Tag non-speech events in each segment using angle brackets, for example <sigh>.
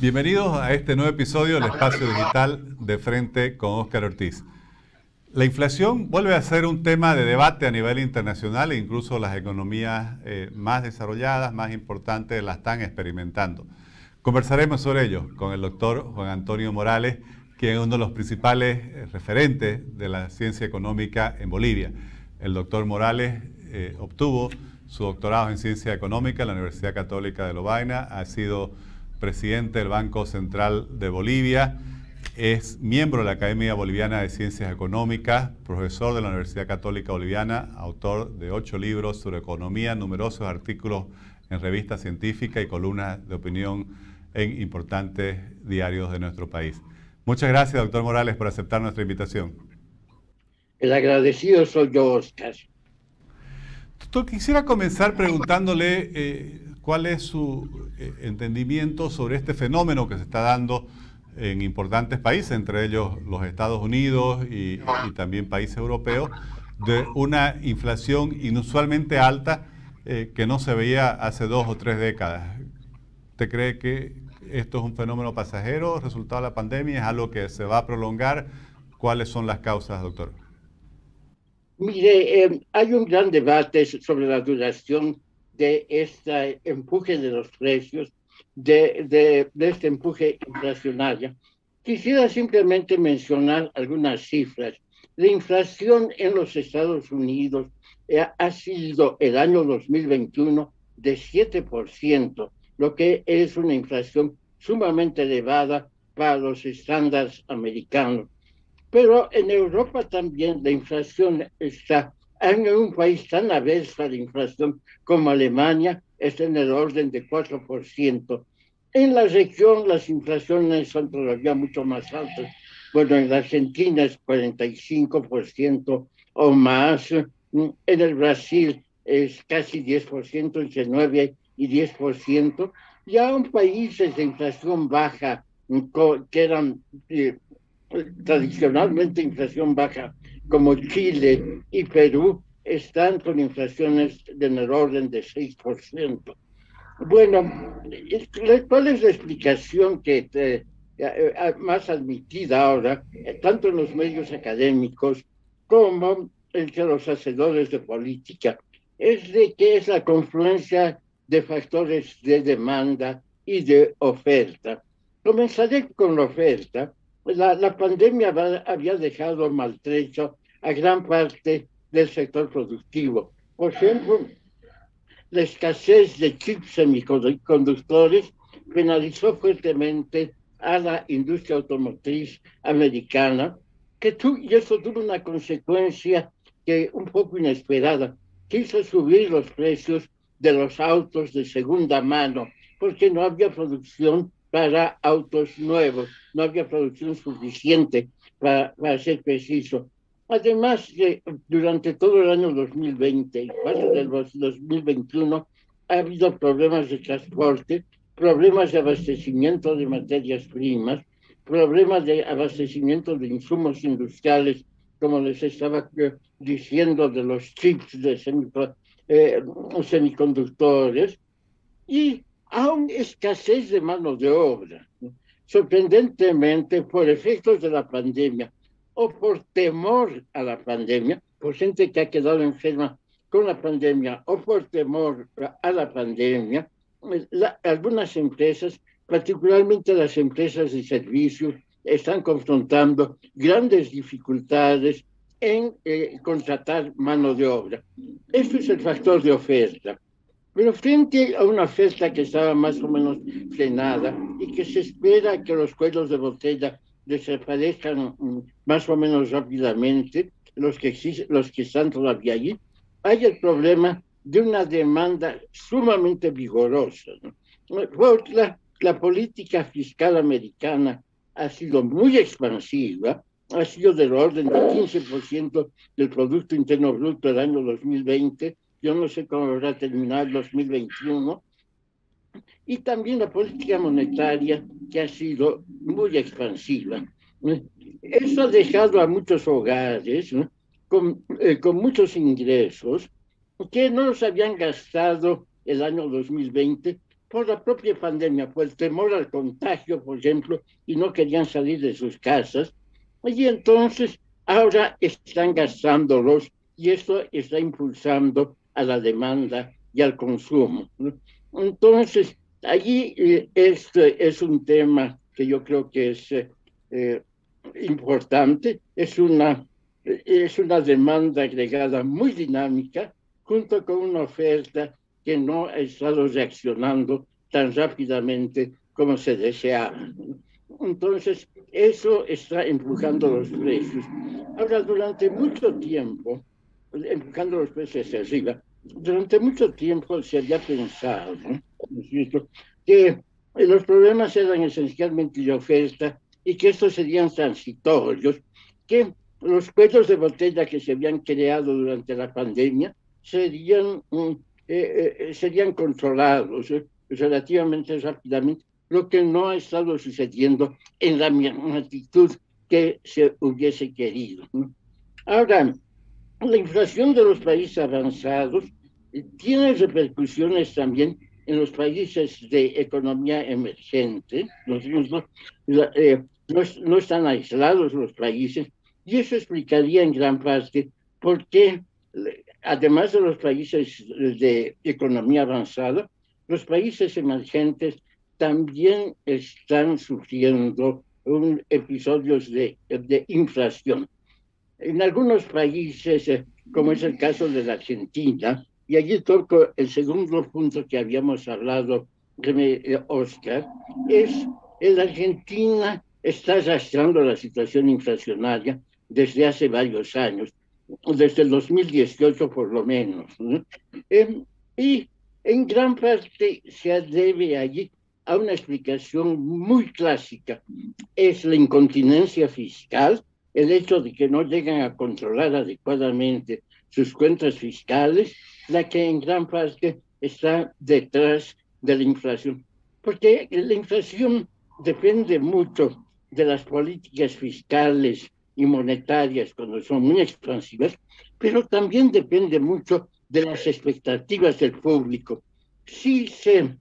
Bienvenidos a este nuevo episodio del Espacio Digital de Frente con Óscar Ortiz. La inflación vuelve a ser un tema de debate a nivel internacional e incluso las economías eh, más desarrolladas, más importantes, la están experimentando. Conversaremos sobre ello con el doctor Juan Antonio Morales, quien es uno de los principales eh, referentes de la ciencia económica en Bolivia. El doctor Morales eh, obtuvo su doctorado en ciencia económica en la Universidad Católica de Lovaina, ha sido presidente del Banco Central de Bolivia, es miembro de la Academia Boliviana de Ciencias Económicas, profesor de la Universidad Católica Boliviana, autor de ocho libros sobre economía, numerosos artículos en revistas científicas y columnas de opinión en importantes diarios de nuestro país. Muchas gracias, doctor Morales, por aceptar nuestra invitación. El agradecido soy yo, Oscar. Doctor, quisiera comenzar preguntándole eh, cuál es su eh, entendimiento sobre este fenómeno que se está dando en importantes países, entre ellos los Estados Unidos y, también países europeos, de una inflación inusualmente alta eh, que no se veía hace dos o tres décadas. ¿Usted cree que esto es un fenómeno pasajero, resultado de la pandemia, es algo que se va a prolongar? ¿Cuáles son las causas, doctor? Mire, eh, hay un gran debate sobre la duración de este empuje de los precios, de, de, este empuje inflacionario. Quisiera simplemente mencionar algunas cifras. La inflación en los Estados Unidos eh, ha sido el año 2021 de 7%, lo que es una inflación sumamente elevada para los estándares americanos. Pero en Europa también la inflación está, en un país tan averso a la inflación como Alemania, está en el orden de 4%. En la región las inflaciones son todavía mucho más altas. Bueno, en la Argentina es 45% o más. En el Brasil es casi 10%, entre 9 y 10%. Ya en países de inflación baja, que eran eh, tradicionalmente inflación baja, como Chile y Perú, están con inflaciones en el orden de 6%. Bueno, ¿cuál es la explicación que eh, eh, más admitida ahora, tanto en los medios académicos como entre los hacedores de política? Es de que es la confluencia de factores de demanda y de oferta. Comenzaré con la oferta la, pandemia había dejado maltrecho a gran parte del sector productivo. Por ejemplo, la escasez de chips semiconductores penalizó fuertemente a la industria automotriz americana, que y eso tuvo una consecuencia que un poco inesperada, hizo subir los precios de los autos de segunda mano, porque no había producción para autos nuevos, no había producción suficiente para, ser preciso. Además, durante todo el año 2020 y parte del 2021 ha habido problemas de transporte, problemas de abastecimiento de materias primas, problemas de abastecimiento de insumos industriales, como les estaba diciendo, de los chips de eh, semiconductores, y aún escasez de mano de obra. Sorprendentemente, por efectos de la pandemia o por temor a la pandemia, por gente que ha quedado enferma con la pandemia o por temor a la pandemia, algunas empresas, particularmente las empresas de servicios, están confrontando grandes dificultades en eh, contratar mano de obra. Esto es el factor de oferta. Pero frente a una oferta que estaba más o menos frenada y que se espera que los cuellos de botella desaparezcan mm, más o menos rápidamente, los que, los que están todavía allí, hay el problema de una demanda sumamente vigorosa. La, la política fiscal americana ha sido muy expansiva, ha sido del orden del 15% del Producto Interno Bruto del año 2020, yo no sé cómo va a terminar el 2021, y también la política monetaria que ha sido muy expansiva. Eso ha dejado a muchos hogares con, eh, con, muchos ingresos que no los habían gastado el año 2020 por la propia pandemia, por el temor al contagio, por ejemplo, y no querían salir de sus casas. Y entonces ahora están gastándolos y esto está impulsando a la demanda y al consumo. Entonces, allí eh, este es un tema que yo creo que es eh, importante, es una, es una demanda agregada muy dinámica junto con una oferta que no ha estado reaccionando tan rápidamente como se deseaba. Entonces, eso está empujando los precios. Ahora, durante mucho tiempo, empujando los precios hacia arriba, durante mucho tiempo se había pensado que los problemas eran esencialmente de oferta y que estos serían transitorios, que los cuellos de botella que se habían creado durante la pandemia serían, mm, eh, eh, serían controlados eh, relativamente rápidamente, lo que no ha estado sucediendo en la magnitud que se hubiese querido. Ahora, la inflación de los países avanzados tiene repercusiones también en los países de economía emergente. Los, no, no, están aislados los países y eso explicaría en gran parte por qué además de los países de economía avanzada, los países emergentes también están sufriendo un, episodios de, de, inflación. En algunos países, eh, como es el caso de la Argentina, y allí toco el segundo punto que habíamos hablado, eh, Oscar, es que la Argentina está arrastrando la situación inflacionaria desde hace varios años desde el 2018 por lo menos. Em, y en gran parte se debe allí a una explicación muy clásica. Es la incontinencia fiscal, el hecho de que no llegan a controlar adecuadamente sus cuentas fiscales, la que en gran parte está detrás de la inflación. Porque la inflación depende mucho de las políticas fiscales y monetarias cuando son muy expansivas, pero también depende mucho de las expectativas del público. Si se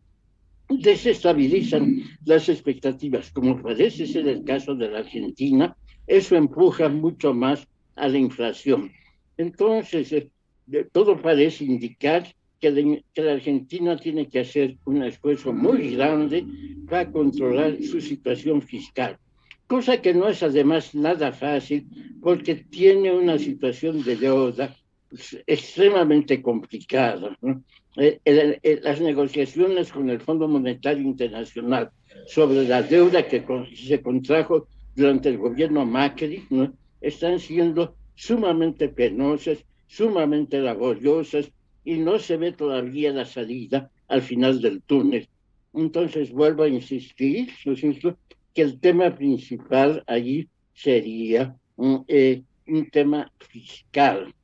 desestabilizan las expectativas, como parece ser el caso de la Argentina, eso empuja mucho más a la inflación. Entonces, eh, todo parece indicar que, que, la Argentina tiene que hacer un esfuerzo muy grande para controlar su situación fiscal cosa que no es además nada fácil porque tiene una situación de deuda pues, extremadamente complicada. Eh, las negociaciones con el Fondo Monetario Internacional sobre la deuda que se contrajo durante el gobierno Macri están siendo sumamente penosas, sumamente laboriosas y no se ve todavía la salida al final del túnel. Entonces vuelvo a insistir, que el tema principal allí sería un, eh, un tema fiscal.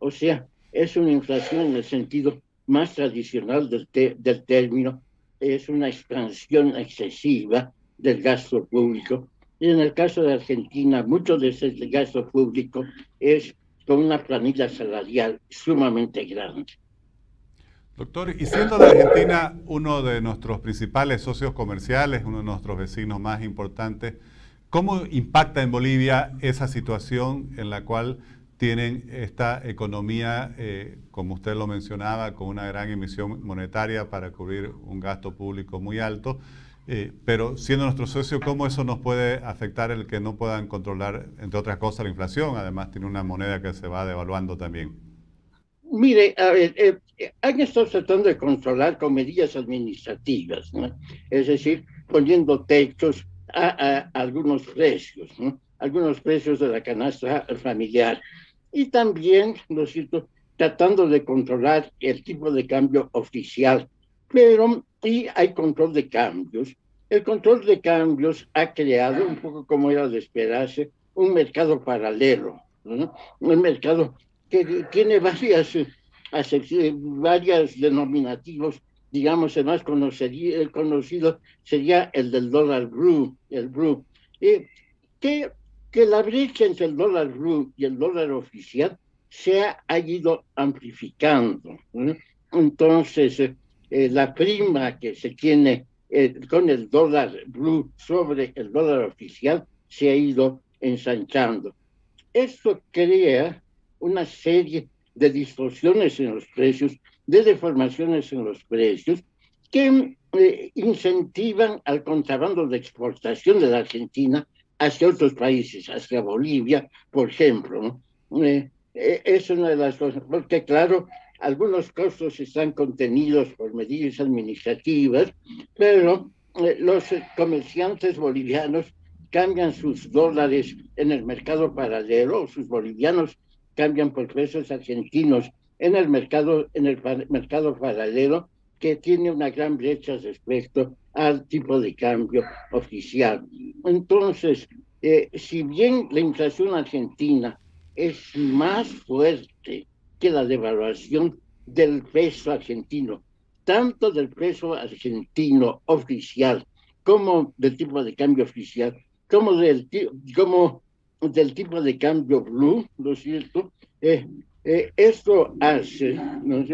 O sea, es una inflación en el sentido más tradicional del, del término, es una expansión excesiva del gasto público. Y en el caso de Argentina, mucho de ese gasto público es con una planilla salarial sumamente grande. Doctor, y siendo la Argentina uno de nuestros principales socios comerciales, uno de nuestros vecinos más importantes, ¿cómo impacta en Bolivia esa situación en la cual tienen esta economía, eh, como usted lo mencionaba, con una gran emisión monetaria para cubrir un gasto público muy alto? Eh, pero siendo nuestro socio, ¿cómo eso nos puede afectar el que no puedan controlar, entre otras cosas, la inflación? Además, tiene una moneda que se va devaluando también. Mire, a ver, eh, eh, han estado tratando de controlar con medidas administrativas, ¿no? es decir, poniendo techos a, algunos precios, ¿no? algunos precios de la canasta familiar. Y también, ¿no cierto?, tratando de controlar el tipo de cambio oficial. Pero, y hay control de cambios. El control de cambios ha creado, un poco como era de esperarse, un mercado paralelo, ¿no? un mercado que tiene varias, varias denominativos, digamos, el más el conocido sería el del dólar blue, el blue, que, que la brecha entre el dólar blue y el dólar oficial se ha, ido amplificando. Entonces, eh, la prima que se tiene eh, con el dólar blue sobre el dólar oficial se ha ido ensanchando. Esto crea una serie de distorsiones en los precios, de deformaciones en los precios, que eh, incentivan al contrabando de exportación de la Argentina hacia otros países, hacia Bolivia, por ejemplo. Eh, eh, es una de las cosas, porque claro, algunos costos están contenidos por medidas administrativas, pero los comerciantes bolivianos cambian sus dólares en el mercado paralelo, sus bolivianos cambian por pesos argentinos en el mercado, en el mercado paralelo, que tiene una gran brecha respecto al tipo de cambio oficial. Entonces, eh, si bien la inflación argentina es más fuerte que la devaluación del peso argentino, tanto del peso argentino oficial como del tipo de cambio oficial, como del, como del tipo de cambio blue, ¿no es cierto? Eh, eh, esto hace ¿no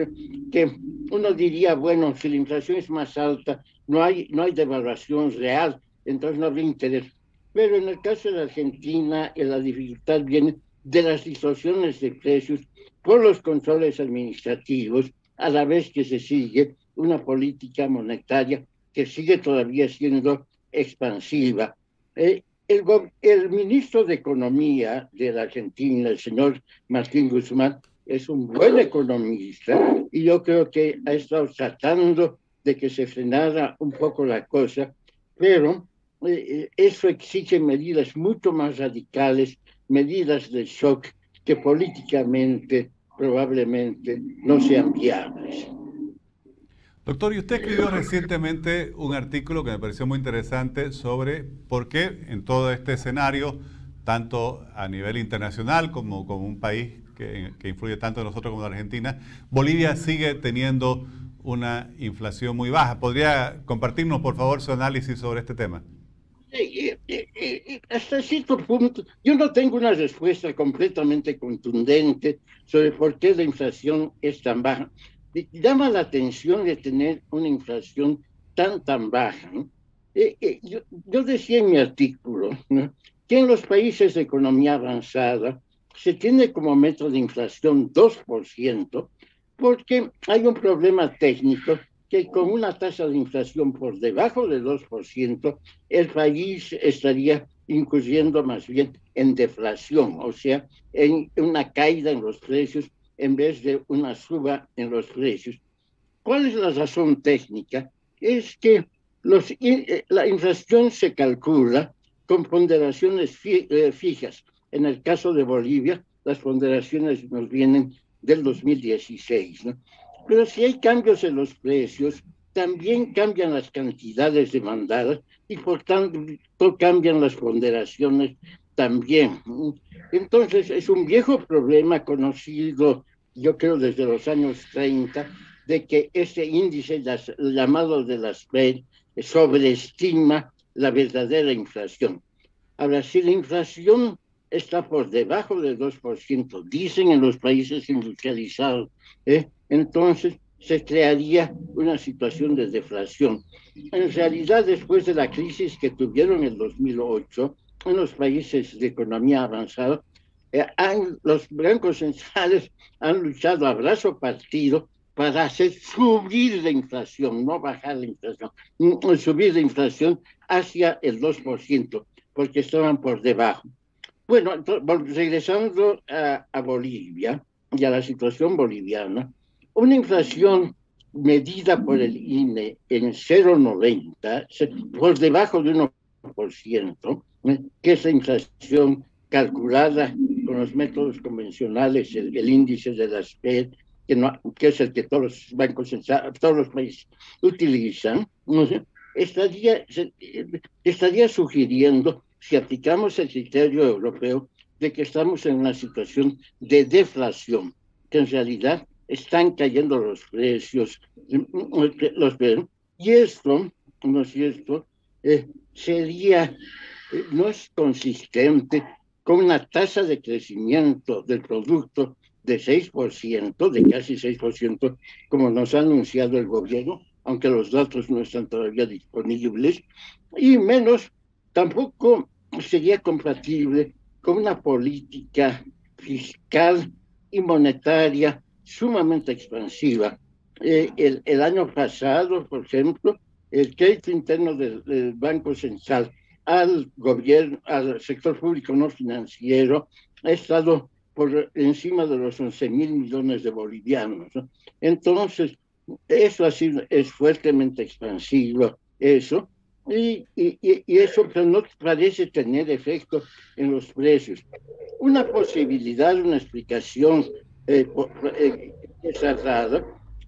que uno diría, bueno, si la inflación es más alta, no hay, no hay devaluación real, entonces no habría interés. Pero en el caso de Argentina, la dificultad viene de las distorsiones de precios por los controles administrativos, a la vez que se sigue una política monetaria que sigue todavía siendo expansiva. Eh, el, el, ministro de Economía de la Argentina, el señor Martín Guzmán, es un buen economista y yo creo que ha estado tratando de que se frenara un poco la cosa, pero eh, eh, eso exige medidas mucho más radicales, medidas de shock que políticamente probablemente no sean viables. Doctor, y usted escribió recientemente un artículo que me pareció muy interesante sobre por qué en todo este escenario, tanto a nivel internacional como como un país que, que influye tanto en nosotros como en Argentina, Bolivia sigue teniendo una inflación muy baja. ¿Podría compartirnos, por favor, su análisis sobre este tema? Hasta cierto punto, yo no tengo una respuesta completamente contundente sobre por qué la inflación es tan baja llama la atención de tener una inflación tan, tan baja. Eh, eh, yo, decía en mi artículo que en los países de economía avanzada se tiene como método de inflación 2%, porque hay un problema técnico que con una tasa de inflación por debajo del 2%, el país estaría incurriendo más bien en deflación, o sea, en una caída en los precios en vez de una suba en los precios. ¿Cuál es la razón técnica? Es que los, eh, la inflación se calcula con ponderaciones eh, fijas. En el caso de Bolivia, las ponderaciones nos vienen del 2016. ¿no? Pero si hay cambios en los precios, también cambian las cantidades demandadas y por tanto cambian las ponderaciones también. Entonces es un viejo problema conocido yo creo desde los años 30, de que ese índice llamado de las FED sobreestima la verdadera inflación. Ahora, si la inflación está por debajo del 2%, dicen en los países industrializados, ¿eh? entonces se crearía una situación de deflación. En realidad, después de la crisis que tuvieron en el 2008, en los países de economía avanzada, eh, los blancos centrales han luchado a brazo partido para hacer subir la inflación, no bajar la inflación, mm, subir la inflación hacia el 2%, porque estaban por debajo. Bueno, regresando a, a Bolivia y a la situación boliviana, una inflación medida por el INE en 0,90, por debajo de 1%, ¿eh? que es la inflación calculada con los métodos convencionales, el, índice de la SPED, que, no, que es el que todos los bancos, todos los países utilizan, estaría, estaría sugiriendo, si aplicamos el criterio europeo, de que estamos en una situación de deflación, que en realidad están cayendo los precios, los, y esto, ¿no es cierto?, eh, sería, no es consistente con una tasa de crecimiento del Producto de 6%, de casi 6%, como nos ha anunciado el gobierno, aunque los datos no están todavía disponibles, y menos tampoco sería compatible con una política fiscal y monetaria sumamente expansiva. Eh, el, año pasado, por ejemplo, el crédito interno del, Banco Central al gobierno, al sector público no financiero, ha estado por encima de los 11 mil millones de bolivianos. ¿no? Entonces, eso así es fuertemente expansivo, eso, y, eso no parece tener efecto en los precios. Una posibilidad, una explicación eh, eh,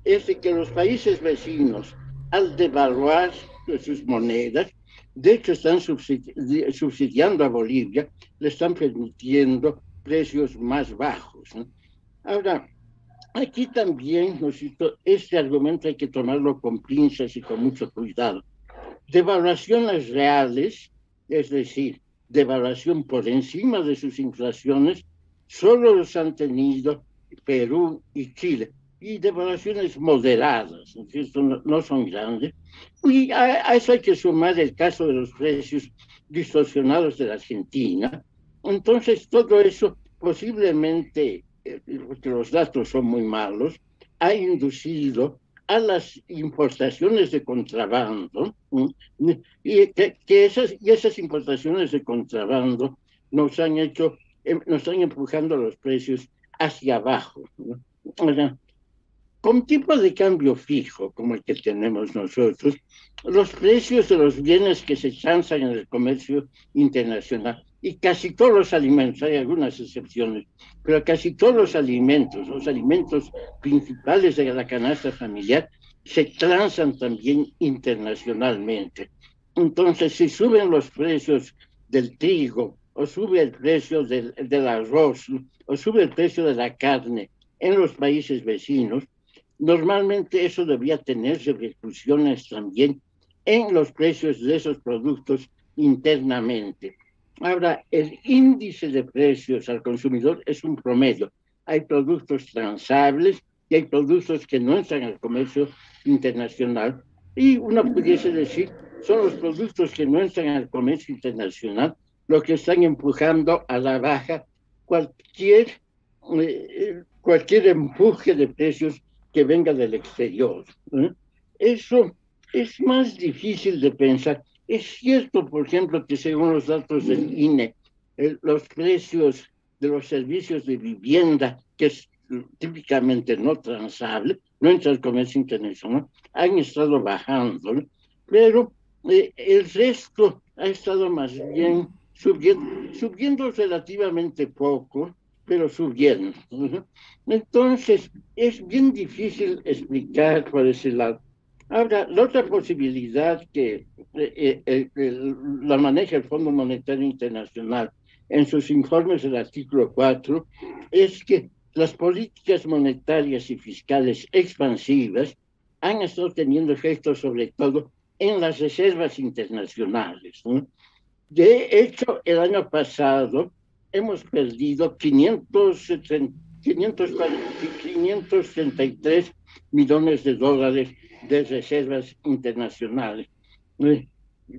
es que los países vecinos, al devaluar sus monedas, de hecho están subsidiando a Bolivia, le están permitiendo precios más bajos. ¿no? Ahora, aquí también, cito, este argumento hay que tomarlo con pinzas y con mucho cuidado. Devaluaciones reales, es decir, devaluación por encima de sus inflaciones, solo los han tenido Perú y Chile, y devaluaciones moderadas, ¿no? no son grandes. Y a, a, eso hay que sumar el caso de los precios distorsionados de la Argentina. Entonces, todo eso posiblemente, eh, porque los datos son muy malos, ha inducido a las importaciones de contrabando y que, que, esas, y esas importaciones de contrabando nos han hecho, em, nos están empujando los precios hacia abajo. ¿no? Con tipo de cambio fijo, como el que tenemos nosotros, los precios de los bienes que se chanzan en el comercio internacional y casi todos los alimentos, hay algunas excepciones, pero casi todos los alimentos, los alimentos principales de la canasta familiar, se transan también internacionalmente. Entonces, si suben los precios del trigo, o sube el precio del, del arroz, o sube el precio de la carne en los países vecinos, normalmente eso debía tener repercusiones también en los precios de esos productos internamente. Ahora, el índice de precios al consumidor es un promedio. Hay productos transables y hay productos que no entran al comercio internacional. Y uno pudiese decir, son los productos que no entran al comercio internacional los que están empujando a la baja cualquier, eh, cualquier empuje de precios que venga del exterior. ¿eh? Eso es más difícil de pensar. Es cierto, por ejemplo, que según los datos del INE, los precios de los servicios de vivienda, que es típicamente no transable, no entra al comercio internacional, han estado bajando, pero eh, el resto ha estado más bien subiendo, subiendo relativamente poco, pero subiendo. Entonces, es bien difícil explicar por ese lado. Ahora, la otra posibilidad que eh, eh, eh, la maneja el Fondo Monetario Internacional en sus informes del artículo 4 es que las políticas monetarias y fiscales expansivas han estado teniendo efectos sobre todo en las reservas internacionales. ¿no? De hecho, el año pasado hemos perdido 530, 533 millones de dólares de reservas internacionales. Eh,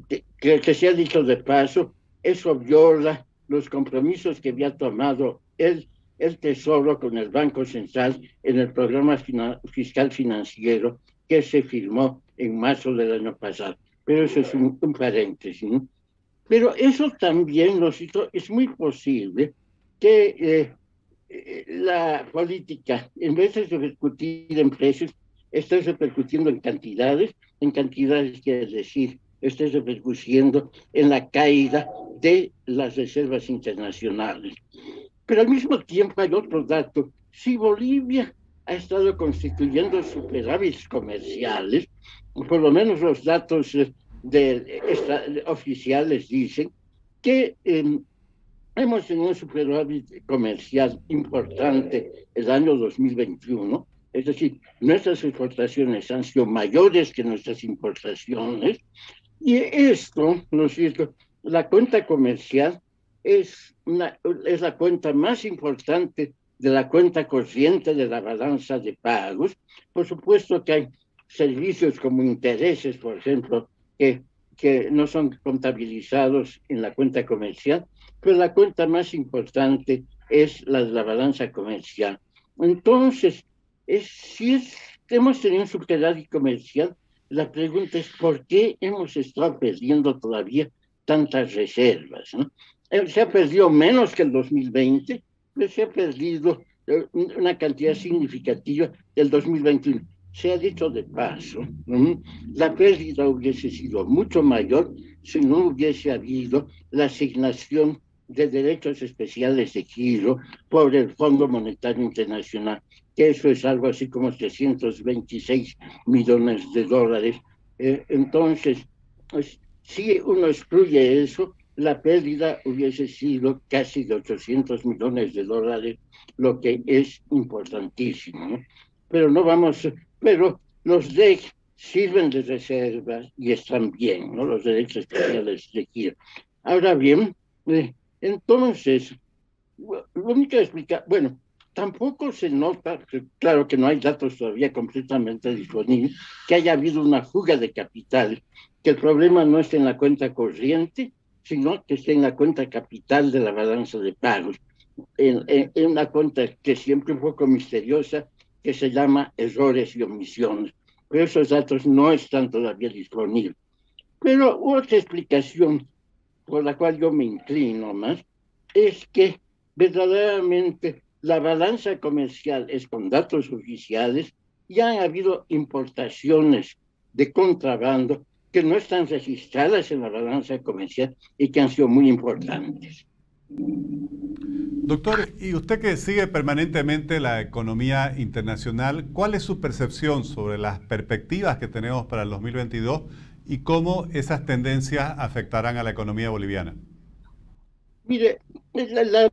que, que se ha dicho de paso, eso viola los compromisos que había tomado el, el Tesoro con el Banco Central en el programa fiscal financiero que se firmó en marzo del año pasado. Pero eso es un, un paréntesis. ¿no? Pero eso también, lo cito, es muy posible que eh, la política, en vez de repercutir en precios, esté repercutiendo en cantidades, en cantidades quiere decir, esté repercutiendo en la caída de las reservas internacionales. Pero al mismo tiempo hay otro dato. Si Bolivia ha estado constituyendo superávits comerciales, por lo menos los datos de, esta, oficiales dicen que eh, Hemos tenido un superávit comercial importante el año 2021, es decir, nuestras exportaciones han sido mayores que nuestras importaciones, y esto, ¿no es cierto? La cuenta comercial es, una, es la cuenta más importante de la cuenta corriente de la balanza de pagos. Por supuesto que hay servicios como intereses, por ejemplo, que, que no son contabilizados en la cuenta comercial, pero la cuenta más importante es la de la balanza comercial. Entonces, es, si es, hemos tenido un superávit comercial, la pregunta es por qué hemos estado perdiendo todavía tantas reservas. ¿no? Eh, se ha perdido menos que el 2020, pero se ha perdido eh, una cantidad significativa del 2021. Se ha dicho de paso, la pérdida hubiese sido mucho mayor si no hubiese habido la asignación de derechos especiales de giro por el Fondo Monetario Internacional, que eso es algo así como 326 millones de dólares. Eh, entonces, pues, si uno excluye eso, la pérdida hubiese sido casi de 800 millones de dólares, lo que es importantísimo. Pero no vamos, pero los DEC sirven de reserva y están bien, ¿no? los derechos especiales de giro. Ahora bien, eh, entonces, lo único que explicar, bueno, tampoco se nota, claro que no hay datos todavía completamente disponibles, que haya habido una fuga de capital, que el problema no está en la cuenta corriente, sino que está en la cuenta capital de la balanza de pagos, en, en, una cuenta que siempre un poco misteriosa, que se llama errores y omisiones. Pero esos datos no están todavía disponibles. Pero otra explicación por la cual yo me inclino más es que verdaderamente la balanza comercial es con datos oficiales y han habido importaciones de contrabando que no están registradas en la balanza comercial y que han sido muy importantes. Doctor, y usted que sigue permanentemente la economía internacional, ¿cuál es su percepción sobre las perspectivas que tenemos para el 2022 y cómo esas tendencias afectarán a la economía boliviana? Mire, la,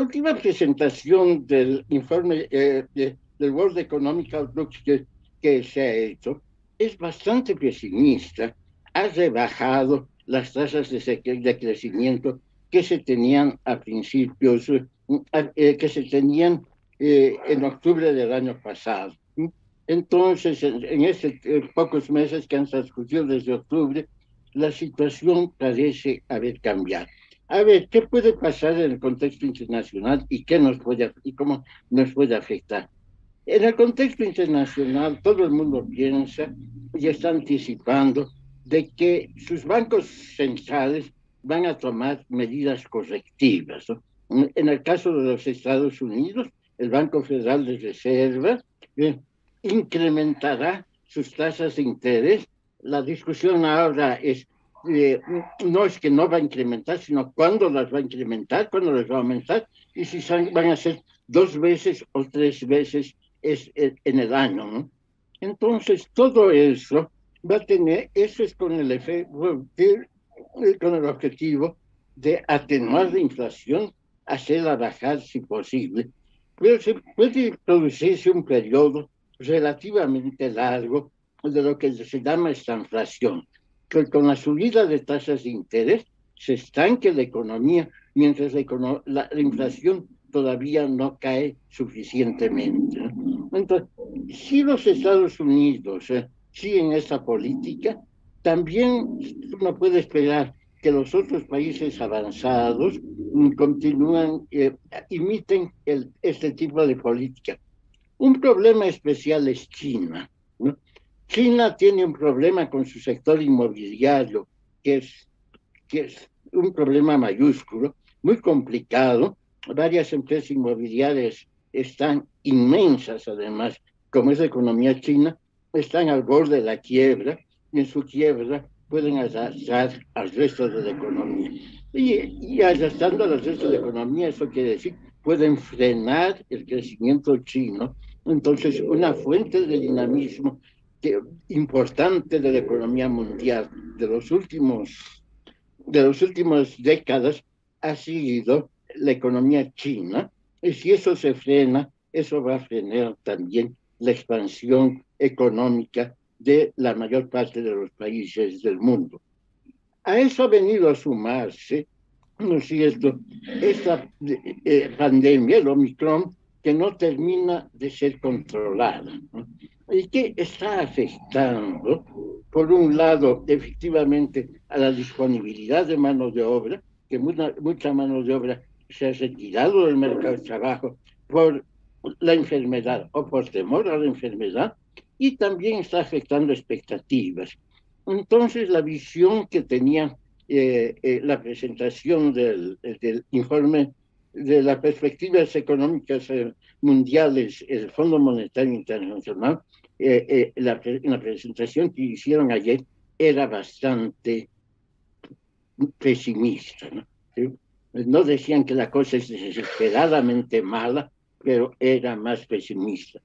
última presentación del informe eh, del World Economic Outlook que, que se ha hecho es bastante pesimista, ha rebajado las tasas de, crecimiento que se tenían a principios, eh, que se tenían eh, en octubre del año pasado. Entonces, en, estos pocos meses que han transcurrido desde octubre, la situación parece haber cambiado. A ver, ¿qué puede pasar en el contexto internacional y qué nos puede y cómo nos puede afectar? En el contexto internacional, todo el mundo piensa y está anticipando de que sus bancos centrales van a tomar medidas correctivas. En el caso de los Estados Unidos, el Banco Federal de Reserva eh, incrementará sus tasas de interés. La discusión ahora es, eh, no es que no va a incrementar, sino cuándo las va a incrementar, cuándo las va a aumentar, y si van a ser dos veces o tres veces es, eh, en el año. Entonces, todo eso va a tener, eso es con el efecto, con el objetivo de atenuar la inflación, hacerla bajar si posible, pero se puede producirse un periodo relativamente largo de lo que se llama esta inflación, que con la subida de tasas de interés se estanque la economía mientras la, la, inflación todavía no cae suficientemente. Entonces, si los Estados Unidos eh, siguen esta política, también uno puede esperar que los otros países avanzados continúen, eh, imiten este tipo de política. Un problema especial es China. China tiene un problema con su sector inmobiliario, que es, un problema mayúsculo, muy complicado. Varias empresas inmobiliarias están inmensas, además, como es la economía china, están al borde de la quiebra y en su quiebra pueden arrastrar al resto de la economía. Y, y arrastrando al resto de la economía, eso quiere decir, pueden frenar el crecimiento chino. Entonces, una fuente de dinamismo que, importante de la economía mundial de los últimos de las últimas décadas ha sido la economía china. Y si eso se frena, eso va a frenar también la expansión económica de la mayor parte de los países del mundo. A eso ha venido a sumarse ¿no es cierto? Esta eh, pandemia, el Omicron, que no termina de ser controlada. ¿Y que está afectando? Por un lado, efectivamente, a la disponibilidad de mano de obra, que mucha, mucha mano de obra se ha retirado del mercado de trabajo por la enfermedad o por temor a la enfermedad, y también está afectando expectativas. Entonces, la visión que tenía eh, eh, la presentación del, del, informe de las perspectivas económicas eh, mundiales, el Fondo Monetario Internacional, la, la, presentación que hicieron ayer era bastante pesimista. ¿no? decían que la cosa es desesperadamente mala, pero era más pesimista.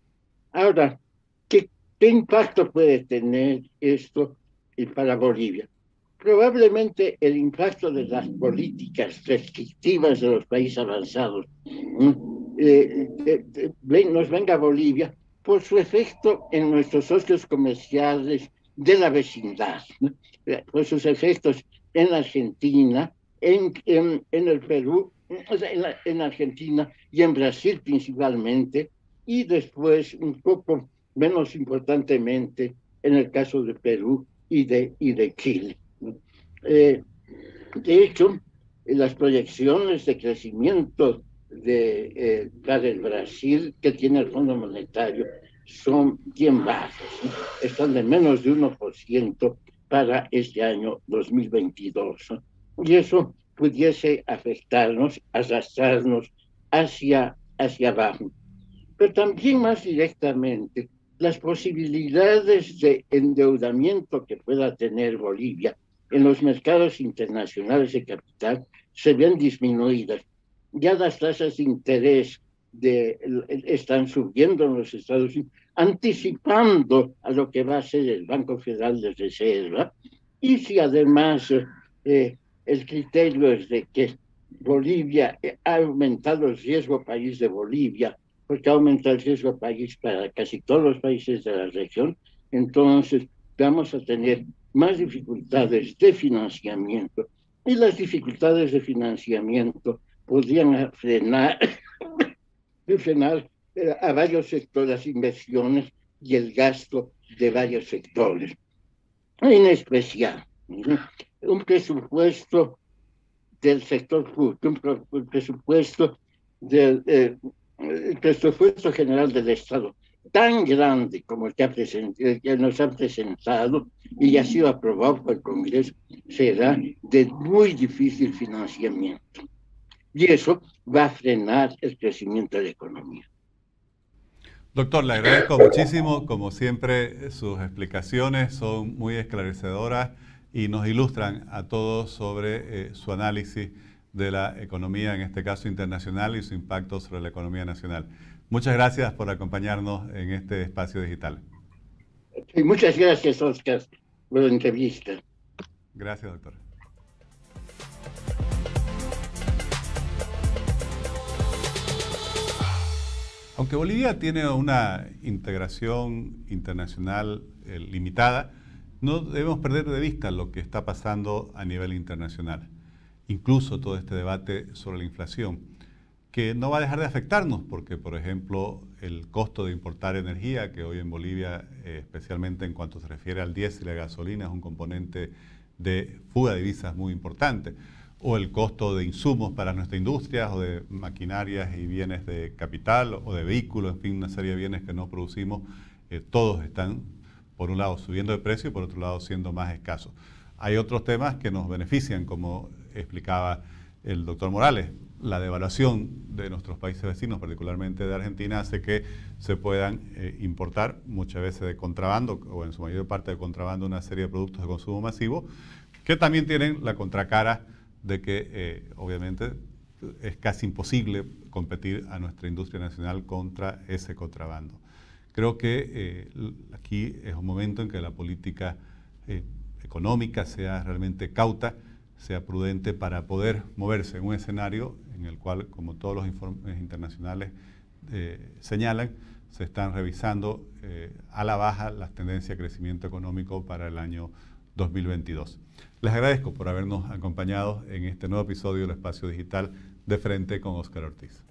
Ahora, ¿qué, qué impacto puede tener esto para Bolivia? Probablemente el impacto de las políticas restrictivas de los países avanzados eh, nos venga a Bolivia por su efecto en nuestros socios comerciales de la vecindad, por sus efectos en Argentina, en, el Perú, en, en, Argentina y en Brasil principalmente, y después un poco menos importantemente en el caso de Perú y de, y de Chile. Eh, de hecho, las proyecciones de crecimiento de, eh, para el Brasil que tiene el Fondo Monetario son bien bajas, están de menos de 1% para este año 2022. Y eso pudiese afectarnos, arrastrarnos hacia, hacia abajo. Pero también más directamente, las posibilidades de endeudamiento que pueda tener Bolivia en los mercados internacionales de capital se ven disminuidas. Ya las tasas de interés de, están subiendo en los Estados Unidos, anticipando a lo que va a ser el Banco Federal de Reserva. Y si además eh, el criterio es de que Bolivia ha aumentado el riesgo país de Bolivia, porque ha aumentado el riesgo país para casi todos los países de la región, entonces vamos a tener más dificultades de financiamiento. Y las dificultades de financiamiento podrían frenar, <coughs> frenar eh, a varios sectores las inversiones y el gasto de varios sectores. En especial, un presupuesto del sector público, un presupuesto del eh, presupuesto general del Estado tan grande como el que, que nos han presentado y ha sido aprobado por el Congreso será de muy difícil financiamiento. Y eso va a frenar el crecimiento de la economía. Doctor, le agradezco muchísimo. Como siempre, sus explicaciones son muy esclarecedoras y nos ilustran a todos sobre eh, su análisis de la economía, en este caso internacional, y su impacto sobre la economía nacional. Muchas gracias por acompañarnos en este espacio digital. muchas gracias, Oscar, por la entrevista. Gracias, doctor. Aunque Bolivia tiene una integración internacional eh, limitada, no debemos perder de vista lo que está pasando a nivel internacional, incluso todo este debate sobre la inflación que no va a dejar de afectarnos, porque por ejemplo el costo de importar energía, que hoy en Bolivia, eh, especialmente en cuanto se refiere al diésel y la gasolina, es un componente de fuga de divisas muy importante, o el costo de insumos para nuestra industria, o de maquinarias y bienes de capital, o de vehículos, en fin, una serie de bienes que no producimos, eh, todos están, por un lado, subiendo de precio y por otro lado, siendo más escasos. Hay otros temas que nos benefician, como explicaba el doctor Morales la devaluación de nuestros países vecinos, particularmente de Argentina, hace que se puedan eh, importar muchas veces de contrabando, o en su mayor parte de contrabando, una serie de productos de consumo masivo, que también tienen la contracara de que, eh, obviamente, es casi imposible competir a nuestra industria nacional contra ese contrabando. Creo que eh, aquí es un momento en que la política económica sea realmente cauta, sea prudente para poder moverse en un escenario en el cual, como todos los informes internacionales eh, señalan, se están revisando eh, a la baja las tendencias de crecimiento económico para el año 2022. Les agradezco por habernos acompañado en este nuevo episodio del Espacio Digital de Frente con Oscar Ortiz.